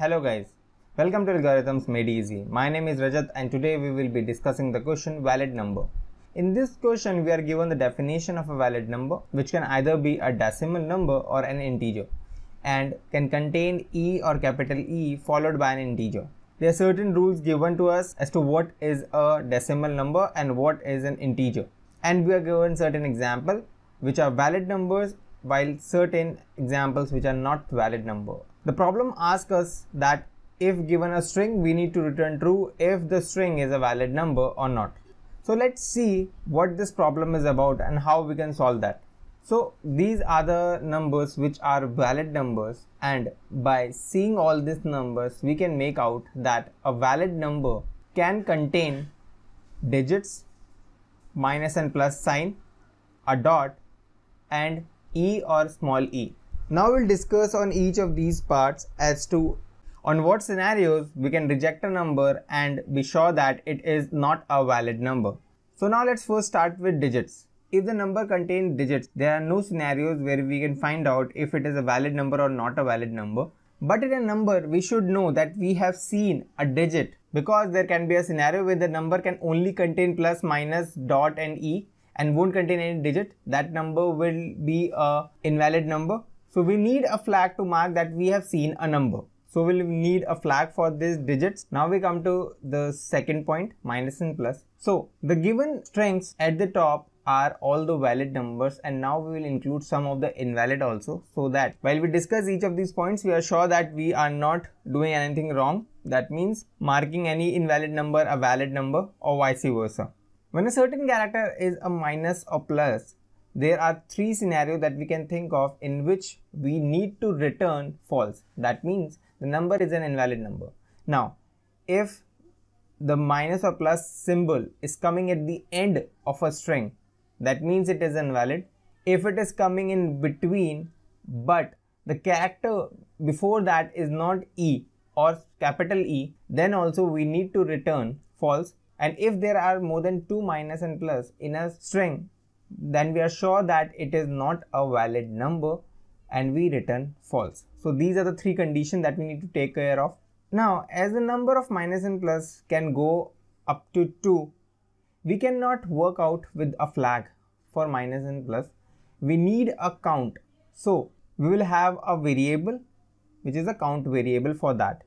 Hello guys, welcome to Algorithms Made Easy. My name is Rajat and today we will be discussing the question valid number. In this question we are given the definition of a valid number which can either be a decimal number or an integer and can contain E or capital E followed by an integer. There are certain rules given to us as to what is a decimal number and what is an integer and we are given certain examples which are valid numbers while certain examples which are not valid number. The problem asks us that if given a string we need to return true if the string is a valid number or not. So let's see what this problem is about and how we can solve that. So these are the numbers which are valid numbers and by seeing all these numbers we can make out that a valid number can contain digits, minus and plus sign, a dot and e or small e. Now we'll discuss on each of these parts as to on what scenarios we can reject a number and be sure that it is not a valid number. So now let's first start with digits. If the number contains digits, there are no scenarios where we can find out if it is a valid number or not a valid number. But in a number, we should know that we have seen a digit because there can be a scenario where the number can only contain plus, minus, dot and e and won't contain any digit, that number will be a invalid number. So we need a flag to mark that we have seen a number. So we'll need a flag for these digits. Now we come to the second point, minus and plus. So the given strings at the top are all the valid numbers and now we will include some of the invalid also so that while we discuss each of these points we are sure that we are not doing anything wrong that means marking any invalid number a valid number or vice versa when a certain character is a minus or plus, there are three scenarios that we can think of in which we need to return false. That means the number is an invalid number. Now, if the minus or plus symbol is coming at the end of a string, that means it is invalid. If it is coming in between, but the character before that is not E or capital E, then also we need to return false and if there are more than two minus and plus in a string, then we are sure that it is not a valid number and we return false. So these are the three conditions that we need to take care of. Now, as the number of minus and plus can go up to 2, we cannot work out with a flag for minus and plus. We need a count. So, we will have a variable which is a count variable for that.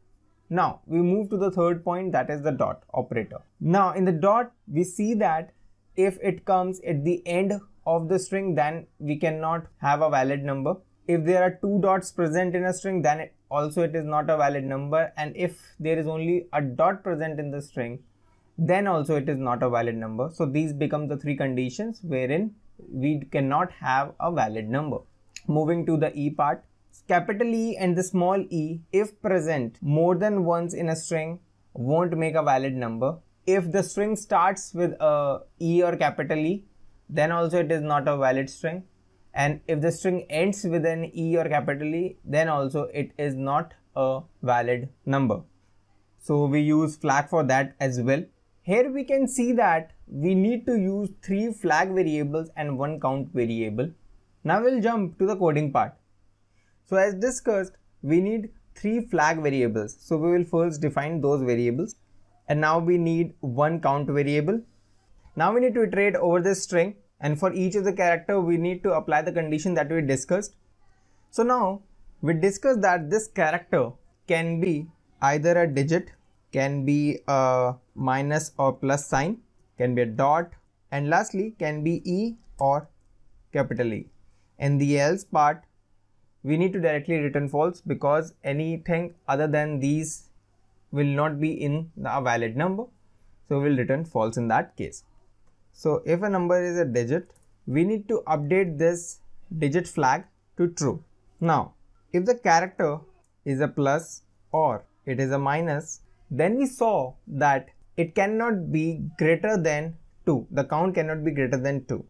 Now we move to the third point that is the dot operator. Now in the dot we see that if it comes at the end of the string then we cannot have a valid number. If there are two dots present in a string then it also it is not a valid number and if there is only a dot present in the string then also it is not a valid number. So these become the three conditions wherein we cannot have a valid number. Moving to the E part capital E and the small e if present more than once in a string won't make a valid number. If the string starts with a E or capital E then also it is not a valid string and if the string ends with an E or capital E then also it is not a valid number. So we use flag for that as well. Here we can see that we need to use three flag variables and one count variable. Now we'll jump to the coding part. So as discussed, we need three flag variables. So we will first define those variables and now we need one count variable. Now we need to iterate over this string and for each of the character we need to apply the condition that we discussed. So now we discussed that this character can be either a digit, can be a minus or plus sign, can be a dot and lastly can be E or capital E. In the else part we need to directly return false because anything other than these will not be in a valid number. So we'll return false in that case. So if a number is a digit, we need to update this digit flag to true. Now, if the character is a plus or it is a minus, then we saw that it cannot be greater than 2. The count cannot be greater than 2.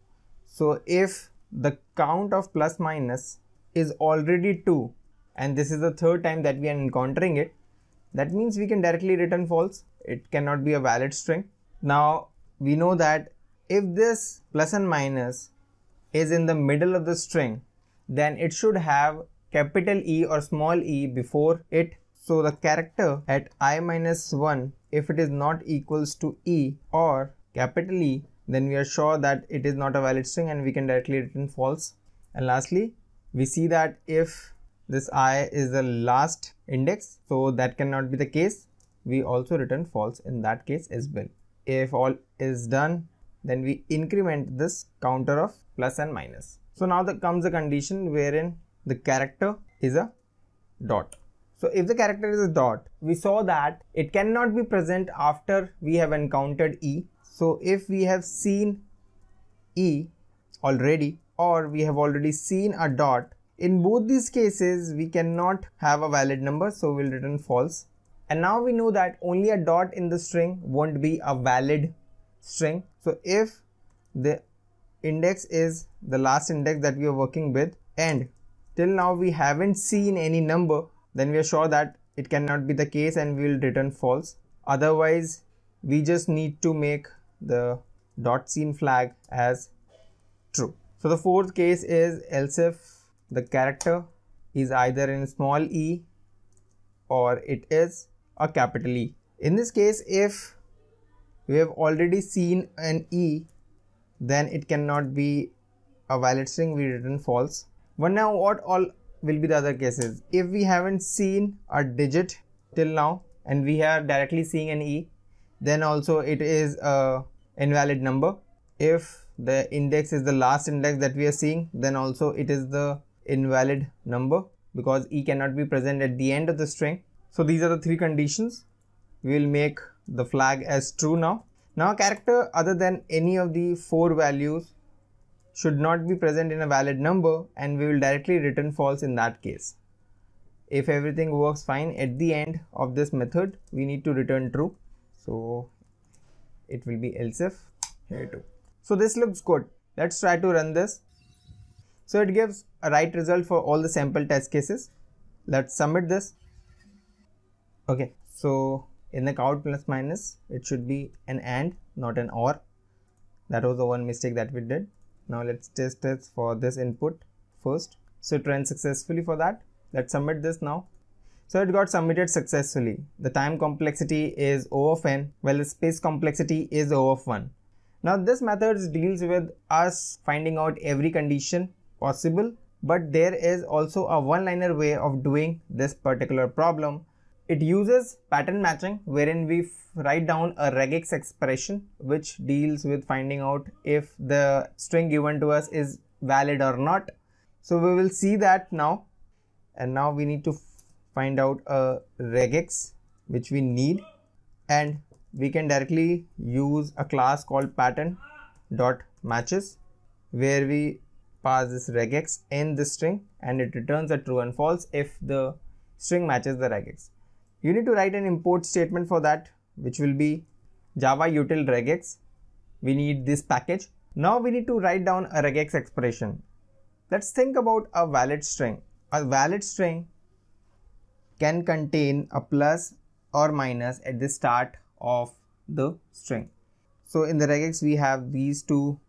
So if the count of plus minus is already 2 and this is the third time that we are encountering it that means we can directly return false. It cannot be a valid string. Now we know that if this plus and minus is in the middle of the string then it should have capital E or small e before it. So the character at i minus 1 if it is not equals to e or capital E then we are sure that it is not a valid string and we can directly return false. And lastly we see that if this i is the last index so that cannot be the case we also return false in that case as well. If all is done then we increment this counter of plus and minus. So now there comes a condition wherein the character is a dot. So if the character is a dot, we saw that it cannot be present after we have encountered E. So if we have seen E already or we have already seen a dot, in both these cases we cannot have a valid number so we'll return false. And now we know that only a dot in the string won't be a valid string. So if the index is the last index that we are working with and till now we haven't seen any number then we are sure that it cannot be the case and we will return false otherwise we just need to make the dot seen flag as true so the fourth case is else if the character is either in small e or it is a capital E. In this case if we have already seen an E then it cannot be a valid string. We return false. But now what all will be the other cases? If we haven't seen a digit till now and we are directly seeing an e then also it is a invalid number. If the index is the last index that we are seeing then also it is the invalid number because e cannot be present at the end of the string so these are the three conditions we will make the flag as true now now character other than any of the four values should not be present in a valid number and we will directly return false in that case. If everything works fine at the end of this method, we need to return true. So it will be else if here too. So this looks good. Let's try to run this. So it gives a right result for all the sample test cases. Let's submit this. Okay, so in the count plus minus, it should be an and, not an or. That was the one mistake that we did. Now let's test this for this input first. So it ran successfully for that. Let's submit this now. So it got submitted successfully. The time complexity is O of n while the space complexity is O of 1. Now this method deals with us finding out every condition possible but there is also a one-liner way of doing this particular problem. It uses pattern matching wherein we write down a regex expression which deals with finding out if the string given to us is valid or not. So we will see that now. And now we need to find out a regex which we need. And we can directly use a class called pattern dot matches where we pass this regex in the string and it returns a true and false if the string matches the regex. You need to write an import statement for that which will be java util regex. We need this package. Now we need to write down a regex expression. Let's think about a valid string. A valid string can contain a plus or minus at the start of the string. So in the regex we have these two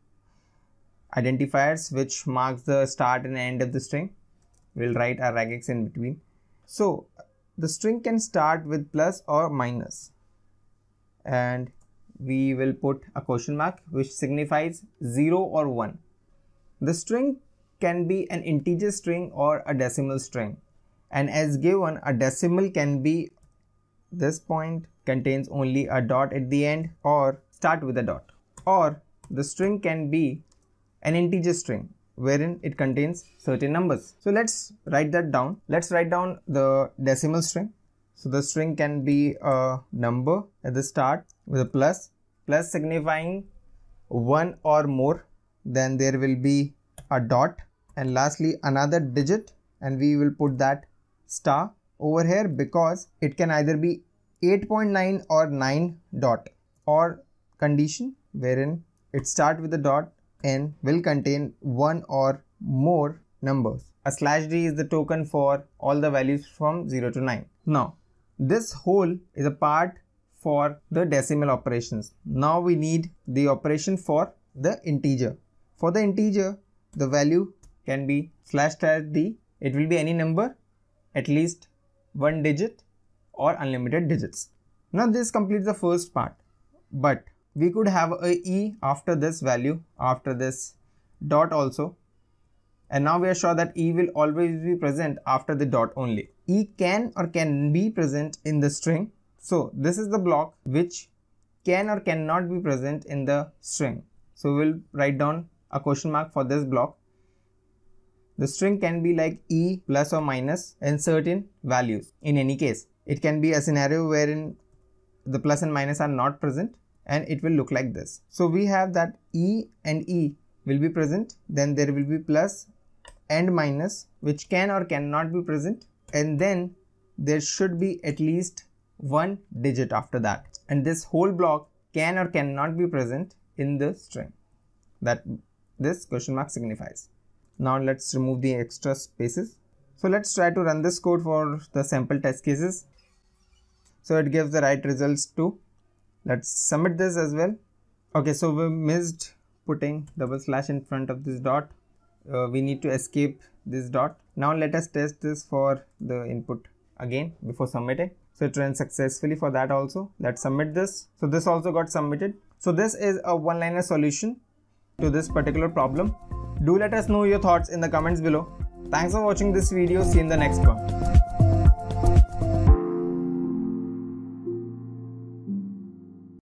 identifiers which marks the start and end of the string. We'll write our regex in between. So the string can start with plus or minus and we will put a question mark which signifies 0 or 1. The string can be an integer string or a decimal string and as given a decimal can be this point contains only a dot at the end or start with a dot or the string can be an integer string wherein it contains certain numbers. So let's write that down. Let's write down the decimal string. So the string can be a number at the start with a plus, plus signifying one or more. Then there will be a dot and lastly another digit and we will put that star over here because it can either be 8.9 or 9 dot or condition wherein it start with a dot n will contain one or more numbers. A slash d is the token for all the values from 0 to 9. Now, this whole is a part for the decimal operations. Now we need the operation for the integer. For the integer, the value can be slash slash d. It will be any number, at least one digit or unlimited digits. Now this completes the first part, but we could have a e after this value, after this dot also. And now we are sure that e will always be present after the dot only. e can or can be present in the string. So this is the block which can or cannot be present in the string. So we'll write down a question mark for this block. The string can be like e plus or minus in certain values. In any case, it can be a scenario wherein the plus and minus are not present and it will look like this. So we have that e and e will be present then there will be plus and minus which can or cannot be present and then there should be at least one digit after that and this whole block can or cannot be present in the string that this question mark signifies. Now let's remove the extra spaces. So let's try to run this code for the sample test cases. So it gives the right results too. Let's submit this as well. Okay, so we missed putting double slash in front of this dot. Uh, we need to escape this dot. Now let us test this for the input again before submitting. So it ran successfully for that also. Let's submit this. So this also got submitted. So this is a one-liner solution to this particular problem. Do let us know your thoughts in the comments below. Thanks for watching this video. See you in the next one.